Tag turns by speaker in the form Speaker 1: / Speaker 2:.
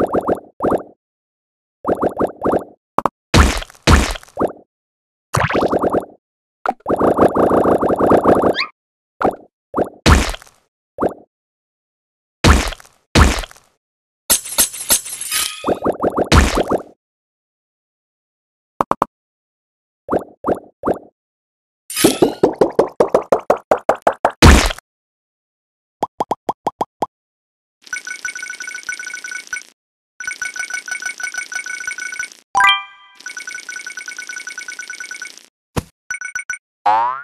Speaker 1: you you